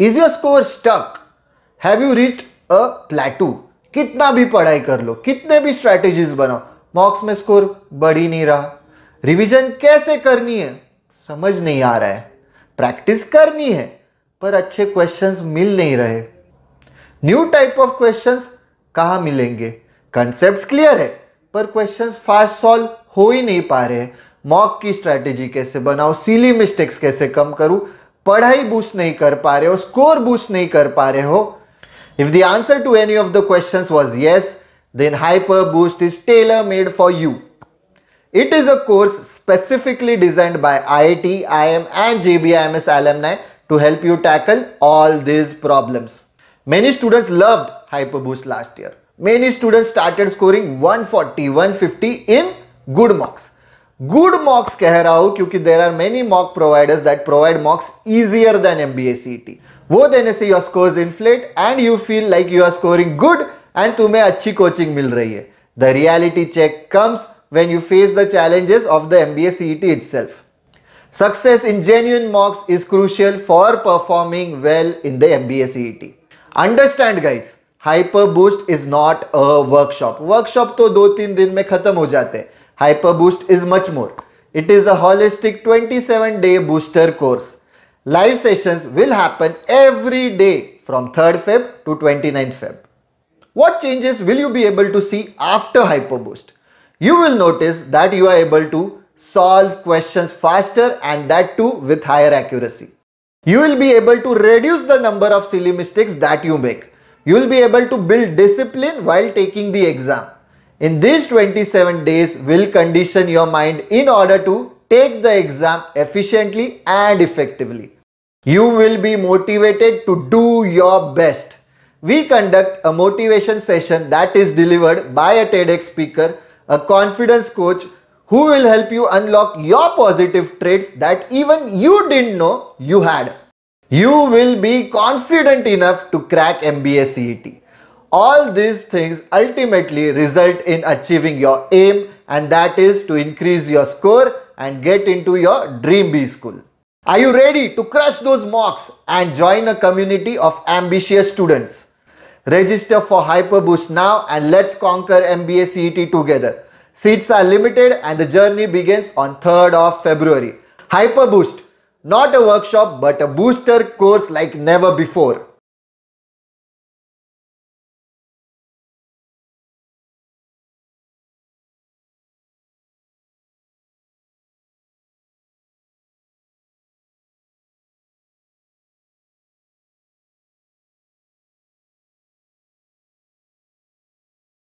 Is your score stuck have you reach a plateau कितना भी पढ़ाई कर लो, कितने भी स्ट्रैटेजीज बनाओ मॉक्स में स्कोर बढ़ ही नहीं रहा। रिवीजन कैसे करनी है? समझ नहीं आ रहा है। प्रैक्टिस करनी है, पर अच्छे क्वेश्चंस मिल नहीं रहे। न्यू टाइप ऑफ़ क्वेश्चंस कहाँ मिलेंगे? कंसेप्ट क्लियर है, पर क्वेश्चंस फास्ट सॉल्व हो ही नहीं पा रहे मॉक की स्ट्रैटेजी कैसे बनाओ सीली मिस्टेक्स कैसे कम करूँ? पढ़ाई बूस्ट नहीं कर पा रहे हो स्कोर बूस्ट नहीं कर पा रहे हो। If the answer to any of the question was yes then hyper boost is tailor made for you it is a course specifically designed by I T I M and JBIMS alumni to help you tackle all this problems many students loved hyper boost last year many students started scoring 140 150 in good marks good mocks कह रहा हूँ, क्योंकि there are many mock providers that provide mocks easier than M B वो देने से your score inflate and you feel like you are scoring good and तुम्हें अच्छी coaching मिल रही है। The reality check comes when you face the challenges of the M B S C E T itself success in genuine mocks is crucial for performing well in the M B S C E T understand guys hyper boost is not a workshop workshop तो दो तीन दिन में खत्म हो जाते हैं। Hyper Boost is much more. It is a holistic 27 day booster course. Live sessions will happen every day from 3rd Feb to 29th Feb. What changes will you be able to see after Hyper Boost? you will notice that you are able to solve questions faster and that too with higher accuracy. You will be able to reduce the number of silly mistakes that you make. You will be able to build discipline while taking the exam. In these 27 days will condition your mind in order to take the exam efficiently and effectively. You will be motivated to do your best. We conduct a motivation session that is delivered by a TEDx speaker a confidence coach who will help you unlock your positive traits that even you didn't know you had. You will be confident enough to crack MBA CET. All these things ultimately result in achieving your aim and that is to increase your score and get into your dream B school. Are you ready to crush those mocks and join a community of ambitious students? Register for Hyperboost now and let's conquer MBA CET together. Seats are limited and the journey begins on 3rd of February. Hyperboost, not a workshop but a booster course like never before.